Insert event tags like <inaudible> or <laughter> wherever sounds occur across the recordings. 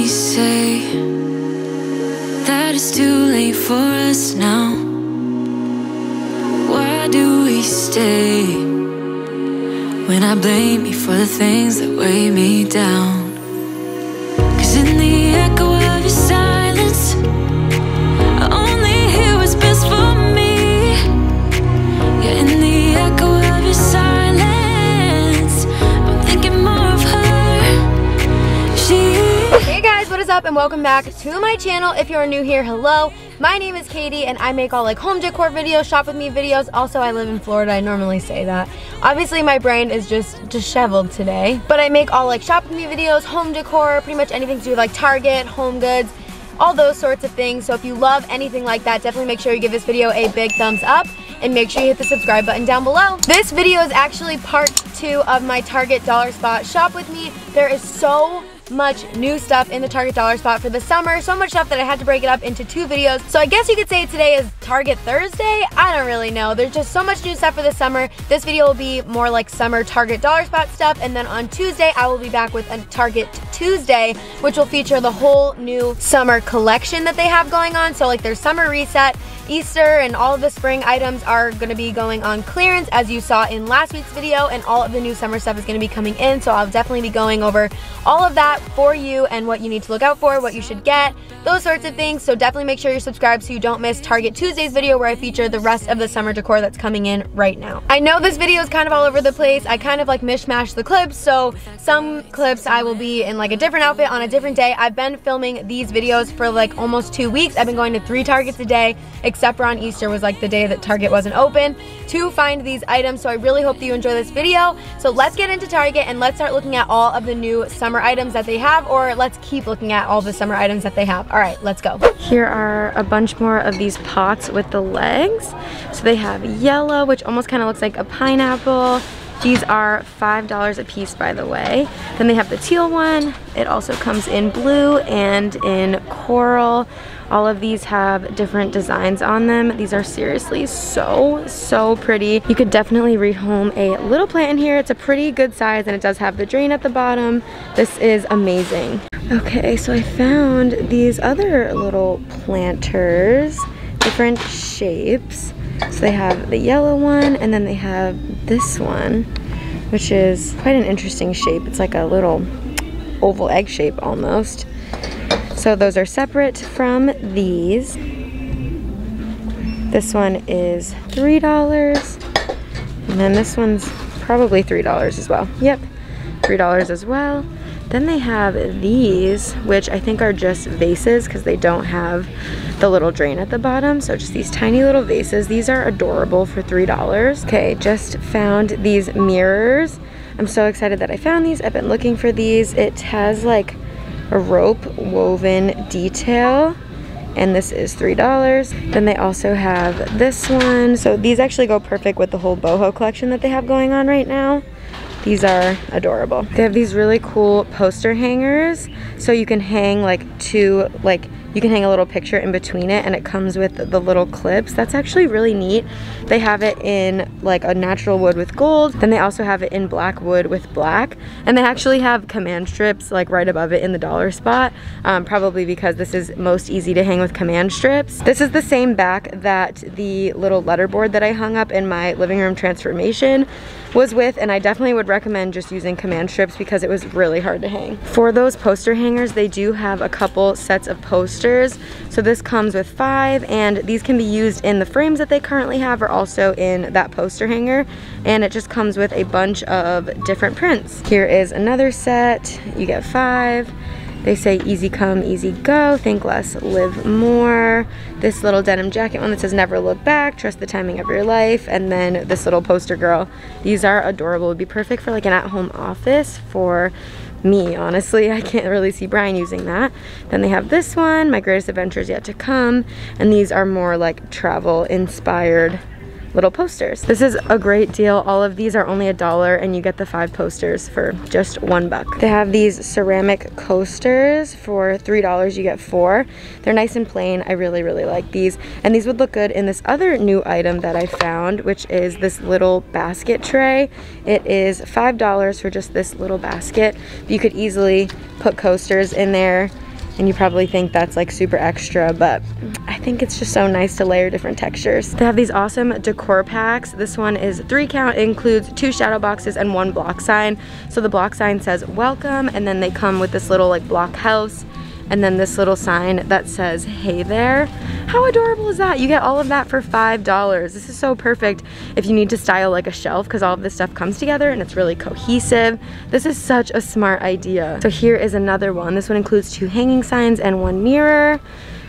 we say that it's too late for us now? Why do we stay when I blame you for the things that weigh me down? What is up and welcome back to my channel. If you're new here, hello. My name is Katie and I make all like home decor videos, shop with me videos. Also, I live in Florida. I normally say that. Obviously, my brain is just disheveled today. But I make all like shop with me videos, home decor, pretty much anything to do with like Target, HomeGoods, all those sorts of things. So if you love anything like that, definitely make sure you give this video a big thumbs up and make sure you hit the subscribe button down below. This video is actually part two of my Target Dollar Spot shop with me. There is so much new stuff in the Target Dollar Spot for the summer. So much stuff that I had to break it up into two videos. So I guess you could say today is Target Thursday. I don't really know. There's just so much new stuff for the summer. This video will be more like summer Target Dollar Spot stuff. And then on Tuesday, I will be back with a Target Tuesday, which will feature the whole new summer collection that they have going on. So like their summer reset, Easter, and all of the spring items are gonna be going on clearance as you saw in last week's video and all of the new summer stuff is gonna be coming in. So I'll definitely be going over all of that for you and what you need to look out for, what you should get, those sorts of things. So definitely make sure you're subscribed so you don't miss Target Tuesday's video where I feature the rest of the summer decor that's coming in right now. I know this video is kind of all over the place. I kind of like mishmash the clips. So some clips I will be in like a different outfit on a different day. I've been filming these videos for like almost two weeks. I've been going to three Targets a day, for on Easter was like the day that Target wasn't open to find these items. So I really hope that you enjoy this video. So let's get into Target and let's start looking at all of the new summer items that they have or let's keep looking at all the summer items that they have. All right, let's go. Here are a bunch more of these pots with the legs. So they have yellow, which almost kind of looks like a pineapple. These are $5 a piece, by the way. Then they have the teal one. It also comes in blue and in coral. All of these have different designs on them. These are seriously so, so pretty. You could definitely rehome a little plant in here. It's a pretty good size and it does have the drain at the bottom. This is amazing. Okay, so I found these other little planters, different shapes. So they have the yellow one and then they have this one, which is quite an interesting shape. It's like a little oval egg shape almost. So those are separate from these. This one is $3. And then this one's probably $3 as well. Yep, $3 as well. Then they have these, which I think are just vases because they don't have the little drain at the bottom. So just these tiny little vases. These are adorable for $3. Okay, just found these mirrors. I'm so excited that I found these. I've been looking for these. It has like a rope woven detail and this is $3. Then they also have this one. So these actually go perfect with the whole boho collection that they have going on right now. These are adorable. They have these really cool poster hangers. So you can hang like two, like you can hang a little picture in between it and it comes with the little clips. That's actually really neat. They have it in like a natural wood with gold. Then they also have it in black wood with black. And they actually have command strips like right above it in the dollar spot. Um, probably because this is most easy to hang with command strips. This is the same back that the little letterboard that I hung up in my living room transformation was with and I definitely would recommend just using command strips because it was really hard to hang. For those poster hangers, they do have a couple sets of posters. So this comes with five and these can be used in the frames that they currently have or also in that poster hanger. And it just comes with a bunch of different prints. Here is another set. You get five. They say easy come, easy go, think less, live more. This little denim jacket one that says never look back, trust the timing of your life. And then this little poster girl. These are adorable. Would be perfect for like an at-home office for me, honestly. I can't really see Brian using that. Then they have this one, My Greatest Adventures Yet to Come. And these are more like travel inspired little posters. This is a great deal. All of these are only a dollar and you get the five posters for just one buck. They have these ceramic coasters for $3. You get four. They're nice and plain. I really, really like these. And these would look good in this other new item that I found, which is this little basket tray. It is $5 for just this little basket. You could easily put coasters in there and you probably think that's like super extra, but I think it's just so nice to layer different textures. They have these awesome decor packs. This one is three count. It includes two shadow boxes and one block sign. So the block sign says welcome, and then they come with this little like block house and then this little sign that says hey there. How adorable is that? You get all of that for five dollars. This is so perfect if you need to style like a shelf because all of this stuff comes together and it's really cohesive. This is such a smart idea. So here is another one. This one includes two hanging signs and one mirror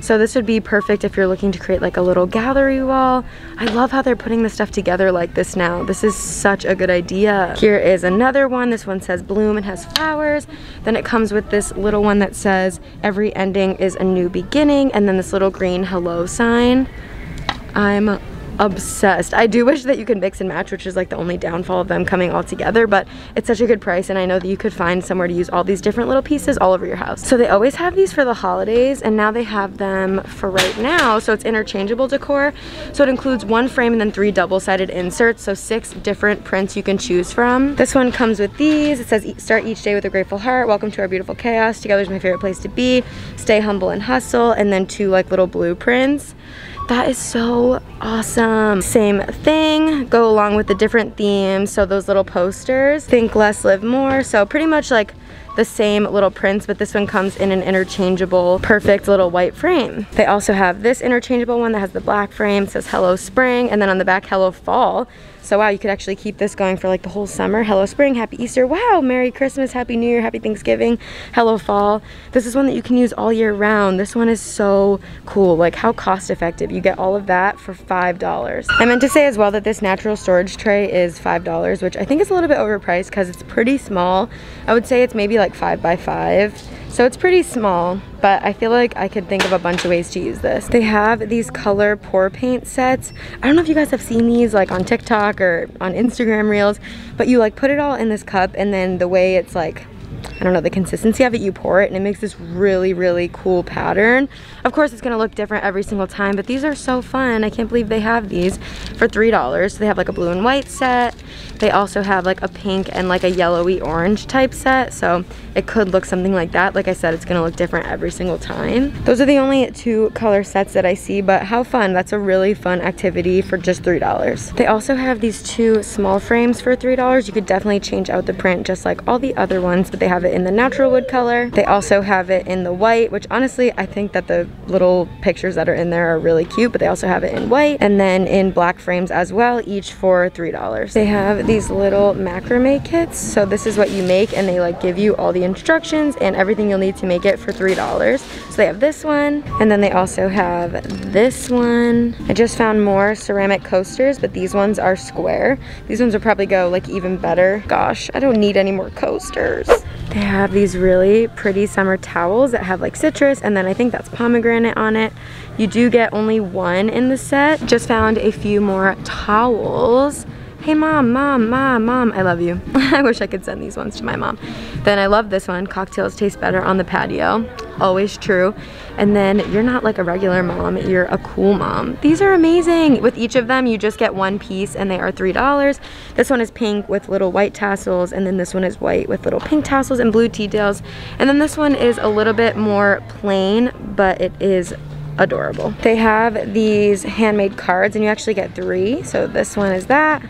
so this would be perfect if you're looking to create like a little gallery wall. I love how they're putting the stuff together like this now. This is such a good idea. Here is another one. This one says bloom and has flowers. Then it comes with this little one that says every ending is a new beginning and then this little green hello sign. I'm obsessed. I do wish that you could mix and match, which is like the only downfall of them coming all together, but it's such a good price and I know that you could find somewhere to use all these different little pieces all over your house. So they always have these for the holidays and now they have them for right now. So it's interchangeable decor. So it includes one frame and then three double-sided inserts. So six different prints you can choose from. This one comes with these. It says start each day with a grateful heart. Welcome to our beautiful chaos. Together is my favorite place to be. Stay humble and hustle. And then two like little blueprints. That is so awesome. Same thing, go along with the different themes. So those little posters, think less, live more. So pretty much like the same little prints, but this one comes in an interchangeable, perfect little white frame. They also have this interchangeable one that has the black frame, says Hello Spring, and then on the back, Hello Fall. So wow, you could actually keep this going for like the whole summer. Hello spring, happy Easter. Wow, Merry Christmas, Happy New Year, Happy Thanksgiving, hello fall. This is one that you can use all year round. This one is so cool, like how cost effective. You get all of that for $5. I meant to say as well that this natural storage tray is $5, which I think is a little bit overpriced because it's pretty small. I would say it's maybe like five by five. So it's pretty small, but I feel like I could think of a bunch of ways to use this. They have these color pour paint sets. I don't know if you guys have seen these like on TikTok or on Instagram Reels, but you like put it all in this cup and then the way it's like I don't know, the consistency of it, you pour it and it makes this really, really cool pattern. Of course, it's gonna look different every single time, but these are so fun. I can't believe they have these for $3. So they have like a blue and white set. They also have like a pink and like a yellowy orange type set. So it could look something like that. Like I said, it's gonna look different every single time. Those are the only two color sets that I see, but how fun. That's a really fun activity for just $3. They also have these two small frames for $3. You could definitely change out the print just like all the other ones, but they have it in the natural wood color. They also have it in the white, which honestly, I think that the little pictures that are in there are really cute, but they also have it in white and then in black frames as well, each for $3. They have these little macrame kits. So this is what you make and they like give you all the instructions and everything you'll need to make it for $3. So they have this one and then they also have this one. I just found more ceramic coasters, but these ones are square. These ones will probably go like even better. Gosh, I don't need any more coasters. They have these really pretty summer towels that have like citrus and then I think that's pomegranate on it. You do get only one in the set. Just found a few more towels hey mom, mom, mom, mom, I love you. <laughs> I wish I could send these ones to my mom. Then I love this one, cocktails taste better on the patio. Always true. And then you're not like a regular mom, you're a cool mom. These are amazing. With each of them, you just get one piece and they are $3. This one is pink with little white tassels and then this one is white with little pink tassels and blue details. And then this one is a little bit more plain, but it is adorable. They have these handmade cards and you actually get three. So this one is that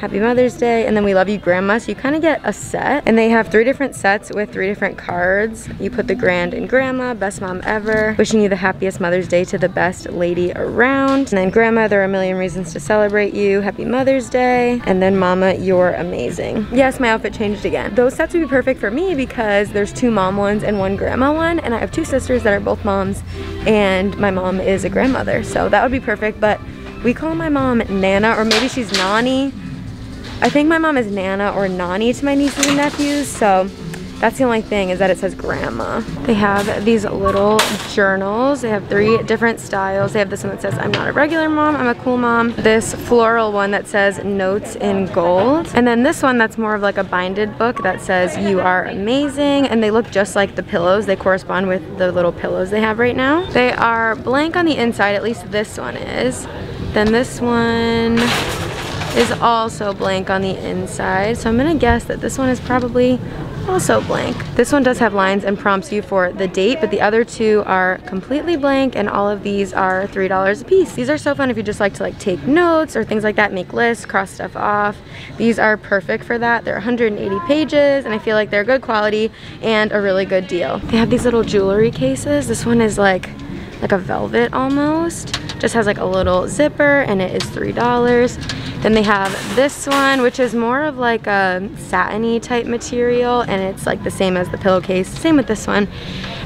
Happy Mother's Day, and then We Love You Grandma. So you kind of get a set, and they have three different sets with three different cards. You put the grand in Grandma, best mom ever, wishing you the happiest Mother's Day to the best lady around. And then Grandma, there are a million reasons to celebrate you. Happy Mother's Day. And then Mama, you're amazing. Yes, my outfit changed again. Those sets would be perfect for me because there's two mom ones and one grandma one, and I have two sisters that are both moms, and my mom is a grandmother. So that would be perfect, but we call my mom Nana, or maybe she's Nani. I think my mom is Nana or Nani to my nieces and nephews, so that's the only thing is that it says grandma. They have these little journals. They have three different styles. They have this one that says, I'm not a regular mom, I'm a cool mom. This floral one that says notes in gold. And then this one that's more of like a binded book that says, you are amazing. And they look just like the pillows. They correspond with the little pillows they have right now. They are blank on the inside, at least this one is. Then this one is also blank on the inside. So I'm gonna guess that this one is probably also blank. This one does have lines and prompts you for the date, but the other two are completely blank and all of these are $3 a piece. These are so fun if you just like to like take notes or things like that, make lists, cross stuff off. These are perfect for that. They're 180 pages and I feel like they're good quality and a really good deal. They have these little jewelry cases. This one is like like a velvet almost. Just has like a little zipper and it is $3. Then they have this one, which is more of like a satiny type material and it's like the same as the pillowcase. Same with this one.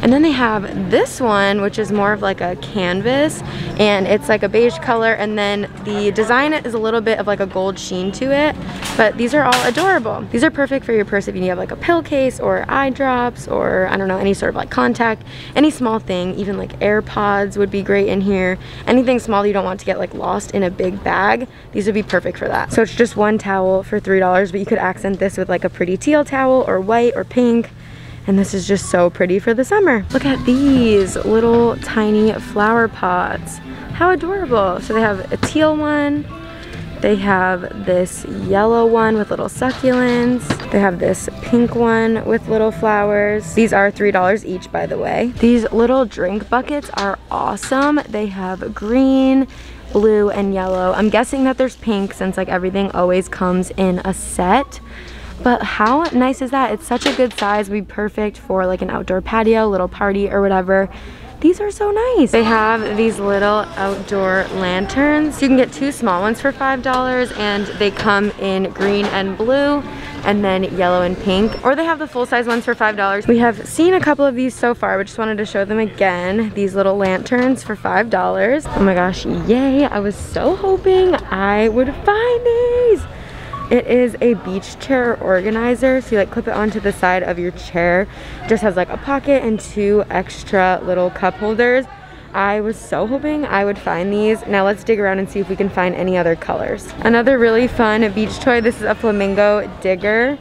And then they have this one, which is more of like a canvas and it's like a beige color and then the design is a little bit of like a gold sheen to it, but these are all adorable. These are perfect for your purse if you have like a pill case or eye drops or I don't know, any sort of like contact, any small thing, even like AirPods would be great in here. Anything small you don't want to get like lost in a big bag, these would be perfect for that. So it's just one towel for $3, but you could accent this with like a pretty teal towel or white or pink and this is just so pretty for the summer. Look at these little tiny flower pots. How adorable. So they have a teal one. They have this yellow one with little succulents. They have this pink one with little flowers. These are $3 each, by the way. These little drink buckets are awesome. They have green, blue, and yellow. I'm guessing that there's pink since like everything always comes in a set. But how nice is that? It's such a good size, be perfect for like an outdoor patio, little party or whatever. These are so nice. They have these little outdoor lanterns. You can get two small ones for $5 and they come in green and blue and then yellow and pink. Or they have the full-size ones for $5. We have seen a couple of these so far, but just wanted to show them again. These little lanterns for $5. Oh my gosh, yay. I was so hoping I would find these. It is a beach chair organizer. So you like clip it onto the side of your chair. Just has like a pocket and two extra little cup holders. I was so hoping I would find these. Now let's dig around and see if we can find any other colors. Another really fun beach toy. This is a flamingo digger.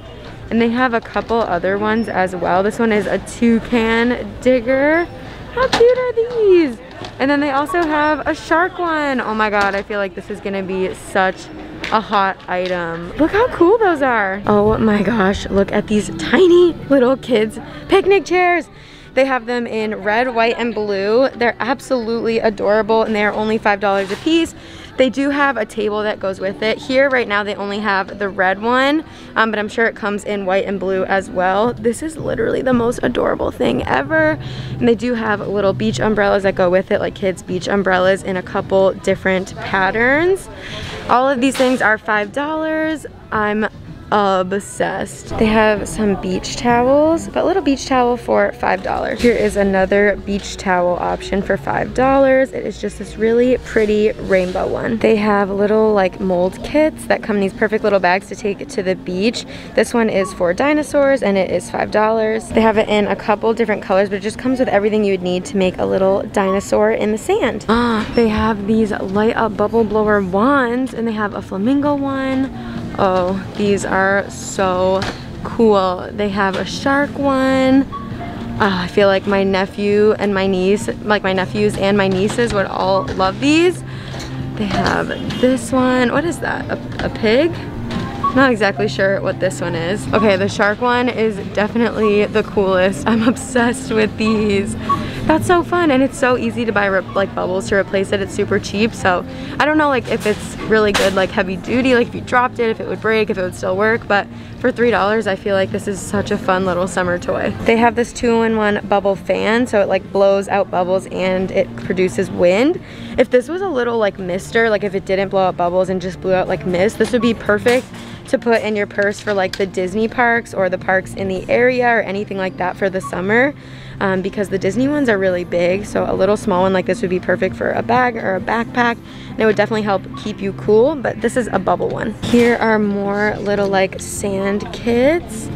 And they have a couple other ones as well. This one is a toucan digger. How cute are these? And then they also have a shark one. Oh my god, I feel like this is gonna be such a hot item. Look how cool those are. Oh my gosh, look at these tiny little kids picnic chairs. They have them in red, white, and blue. They're absolutely adorable and they are only $5 a piece. They do have a table that goes with it. Here right now they only have the red one, um, but I'm sure it comes in white and blue as well. This is literally the most adorable thing ever. And they do have little beach umbrellas that go with it, like kids beach umbrellas in a couple different patterns. All of these things are $5. I'm obsessed. They have some beach towels, but little beach towel for $5. Here is another beach towel option for $5. It is just this really pretty rainbow one. They have little like mold kits that come in these perfect little bags to take to the beach. This one is for dinosaurs and it is $5. They have it in a couple different colors, but it just comes with everything you would need to make a little dinosaur in the sand. Ah, <gasps> they have these light up bubble blower wands and they have a flamingo one, Oh, these are so cool. They have a shark one. Uh, I feel like my nephew and my niece, like my nephews and my nieces would all love these. They have this one. What is that? A, a pig? Not exactly sure what this one is. Okay, the shark one is definitely the coolest. I'm obsessed with these. That's so fun and it's so easy to buy like bubbles to replace it. It's super cheap. So I don't know like if it's really good like heavy duty, like if you dropped it, if it would break, if it would still work. But for $3, I feel like this is such a fun little summer toy. They have this two-in-one bubble fan. So it like blows out bubbles and it produces wind. If this was a little like mister, like if it didn't blow out bubbles and just blew out like mist, this would be perfect to put in your purse for like the Disney parks or the parks in the area or anything like that for the summer um, because the Disney ones are really big. So a little small one like this would be perfect for a bag or a backpack. And it would definitely help keep you cool, but this is a bubble one. Here are more little like sand kits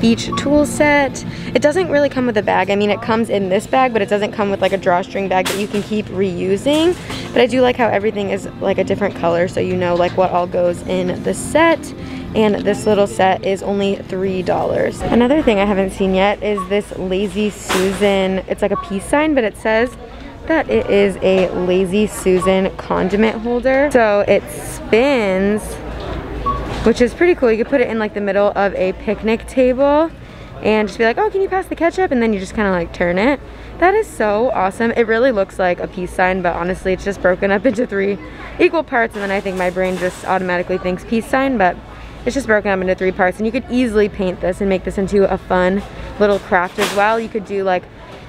beach tool set. It doesn't really come with a bag. I mean, it comes in this bag, but it doesn't come with like a drawstring bag that you can keep reusing. But I do like how everything is like a different color so you know like what all goes in the set and this little set is only $3. Another thing I haven't seen yet is this Lazy Susan, it's like a peace sign, but it says that it is a Lazy Susan condiment holder. So it spins, which is pretty cool. You could put it in like the middle of a picnic table and just be like, oh, can you pass the ketchup? And then you just kind of like turn it. That is so awesome. It really looks like a peace sign, but honestly, it's just broken up <laughs> into three equal parts. And then I think my brain just automatically thinks peace sign, but it's just broken up into three parts. And you could easily paint this and make this into a fun little craft as well. You could do like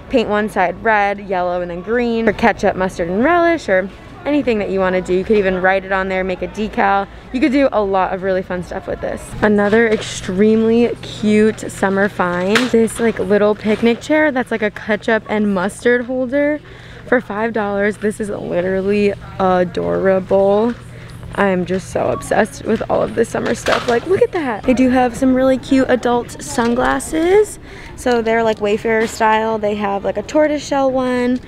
paint one side red, yellow, and then green for ketchup, mustard, and relish, or anything that you want to do. You could even write it on there, make a decal. You could do a lot of really fun stuff with this. Another extremely cute summer find, this like little picnic chair that's like a ketchup and mustard holder for $5. This is literally adorable. I'm just so obsessed with all of the summer stuff. Like, look at that. They do have some really cute adult sunglasses. So they're like Wayfarer style. They have like a tortoiseshell one.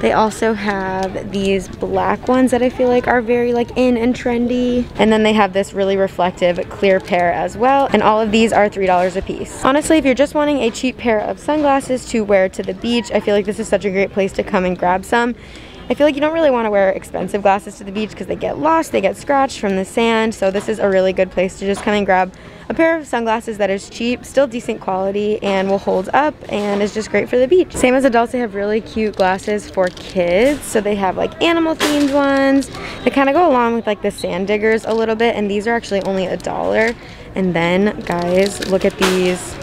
They also have these black ones that I feel like are very like in and trendy. And then they have this really reflective clear pair as well. And all of these are $3 a piece. Honestly, if you're just wanting a cheap pair of sunglasses to wear to the beach, I feel like this is such a great place to come and grab some. I feel like you don't really want to wear expensive glasses to the beach because they get lost, they get scratched from the sand. So this is a really good place to just come and grab a pair of sunglasses that is cheap, still decent quality, and will hold up and is just great for the beach. Same as adults, they have really cute glasses for kids. So they have like animal themed ones. They kind of go along with like the sand diggers a little bit, and these are actually only a dollar. And then guys, look at these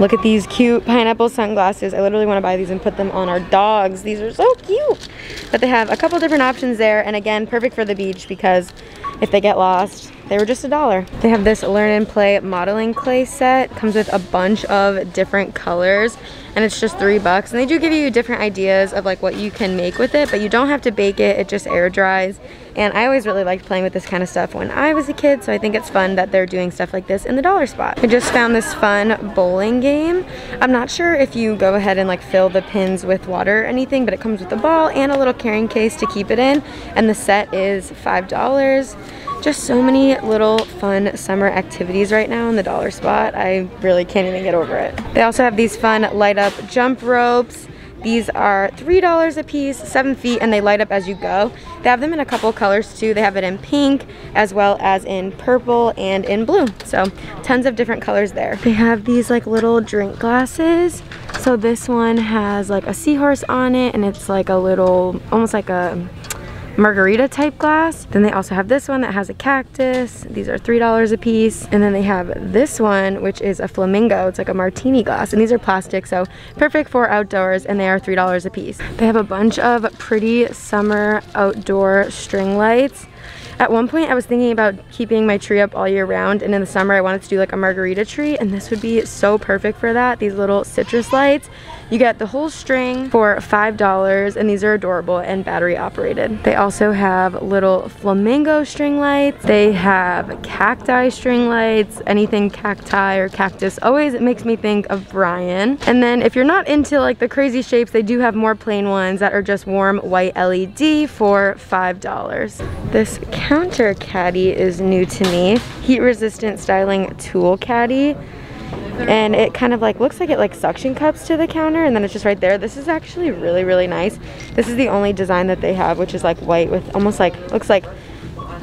Look at these cute pineapple sunglasses. I literally want to buy these and put them on our dogs. These are so cute. But they have a couple different options there. And again, perfect for the beach because if they get lost, they were just a dollar. They have this learn and play modeling clay set. Comes with a bunch of different colors and it's just three bucks. And they do give you different ideas of like what you can make with it, but you don't have to bake it. It just air dries. And I always really liked playing with this kind of stuff when I was a kid, so I think it's fun that they're doing stuff like this in the dollar spot. I just found this fun bowling game. I'm not sure if you go ahead and like fill the pins with water or anything, but it comes with a ball and a little carrying case to keep it in. And the set is $5 just so many little fun summer activities right now in the dollar spot. I really can't even get over it. They also have these fun light up jump ropes. These are $3 a piece, seven feet, and they light up as you go. They have them in a couple colors too. They have it in pink as well as in purple and in blue. So tons of different colors there. They have these like little drink glasses. So this one has like a seahorse on it and it's like a little, almost like a margarita type glass. Then they also have this one that has a cactus. These are $3 a piece. And then they have this one, which is a flamingo. It's like a martini glass. And these are plastic, so perfect for outdoors. And they are $3 a piece. They have a bunch of pretty summer outdoor string lights. At one point I was thinking about keeping my tree up all year round and in the summer I wanted to do like a margarita tree and this would be so perfect for that. These little citrus lights. You get the whole string for $5 and these are adorable and battery operated. They also have little flamingo string lights. They have cacti string lights, anything cacti or cactus always makes me think of Brian. And then if you're not into like the crazy shapes, they do have more plain ones that are just warm white LED for $5. This counter caddy is new to me. Heat resistant styling tool caddy and it kind of like looks like it like suction cups to the counter and then it's just right there. This is actually really really nice. This is the only design that they have which is like white with almost like looks like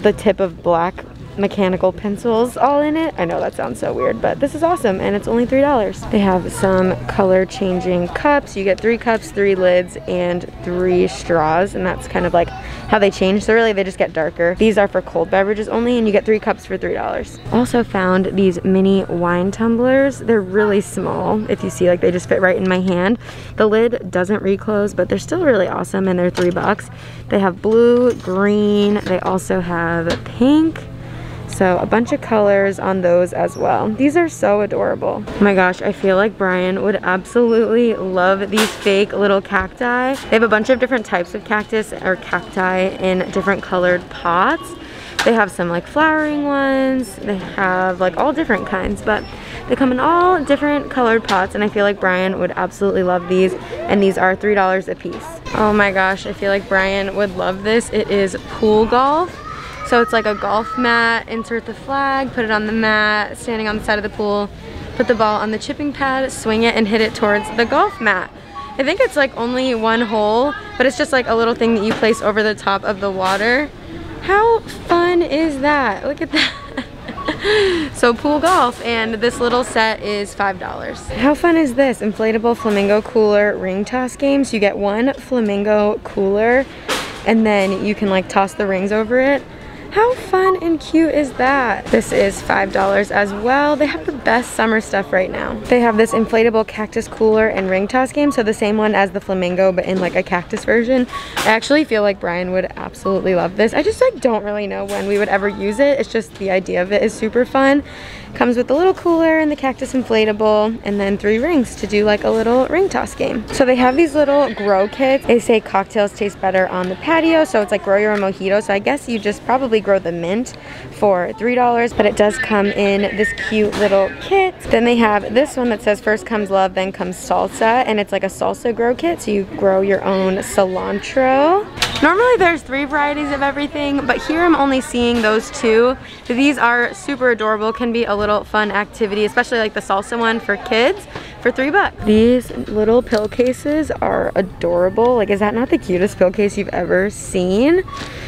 the tip of black mechanical pencils all in it. I know that sounds so weird, but this is awesome and it's only $3. They have some color changing cups. You get three cups, three lids, and three straws, and that's kind of like how they change. So really they just get darker. These are for cold beverages only, and you get three cups for $3. Also found these mini wine tumblers. They're really small. If you see, like they just fit right in my hand. The lid doesn't reclose, but they're still really awesome, and they're three bucks. They have blue, green, they also have pink, so a bunch of colors on those as well. These are so adorable. Oh my gosh, I feel like Brian would absolutely love these fake little cacti. They have a bunch of different types of cactus or cacti in different colored pots. They have some like flowering ones. They have like all different kinds, but they come in all different colored pots and I feel like Brian would absolutely love these and these are $3 a piece. Oh my gosh, I feel like Brian would love this. It is pool golf. So it's like a golf mat, insert the flag, put it on the mat, standing on the side of the pool, put the ball on the chipping pad, swing it and hit it towards the golf mat. I think it's like only one hole, but it's just like a little thing that you place over the top of the water. How fun is that? Look at that. <laughs> so pool golf and this little set is $5. How fun is this? Inflatable flamingo cooler ring toss game. So you get one flamingo cooler and then you can like toss the rings over it. How fun and cute is that? This is $5 as well. They have the best summer stuff right now. They have this inflatable cactus cooler and ring toss game, so the same one as the flamingo, but in like a cactus version. I actually feel like Brian would absolutely love this. I just like don't really know when we would ever use it. It's just the idea of it is super fun. Comes with a little cooler and the cactus inflatable and then three rings to do like a little ring toss game. So they have these little grow kits. They say cocktails taste better on the patio. So it's like grow your own mojito. So I guess you just probably grow the mint for $3, but it does come in this cute little kit. Then they have this one that says first comes love, then comes salsa. And it's like a salsa grow kit. So you grow your own cilantro. Normally there's three varieties of everything, but here I'm only seeing those two. These are super adorable, can be a little fun activity, especially like the salsa one for kids for three bucks. These little pill cases are adorable. Like, is that not the cutest pill case you've ever seen?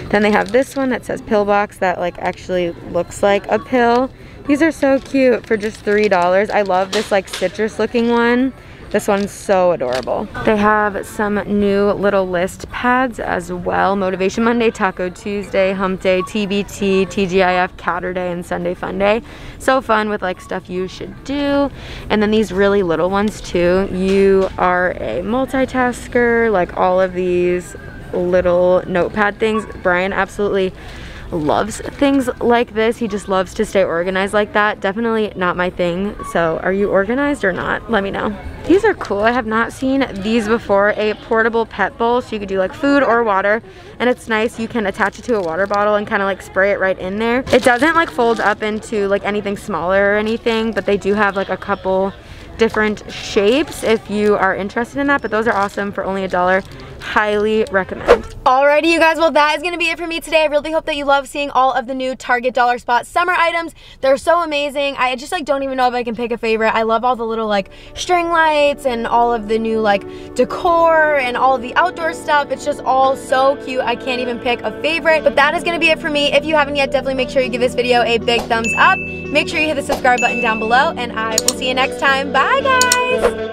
Then they have this one that says pill box that like actually looks like a pill. These are so cute for just $3. I love this like citrus looking one. This one's so adorable. They have some new little list pads as well. Motivation Monday, Taco Tuesday, Hump Day, TBT, TGIF, Catter Day, and Sunday Fun Day. So fun with like stuff you should do. And then these really little ones too. You are a multitasker, like all of these little notepad things. Brian absolutely loves things like this. He just loves to stay organized like that. Definitely not my thing. So are you organized or not? Let me know. These are cool. I have not seen these before. A portable pet bowl so you could do like food or water. And it's nice. You can attach it to a water bottle and kind of like spray it right in there. It doesn't like fold up into like anything smaller or anything, but they do have like a couple different shapes if you are interested in that. But those are awesome for only a dollar highly recommend. Alrighty, you guys, well, that is gonna be it for me today. I really hope that you love seeing all of the new Target Dollar Spot summer items. They're so amazing. I just like don't even know if I can pick a favorite. I love all the little like string lights and all of the new like decor and all of the outdoor stuff. It's just all so cute. I can't even pick a favorite, but that is gonna be it for me. If you haven't yet, definitely make sure you give this video a big thumbs up. Make sure you hit the subscribe button down below and I will see you next time. Bye guys!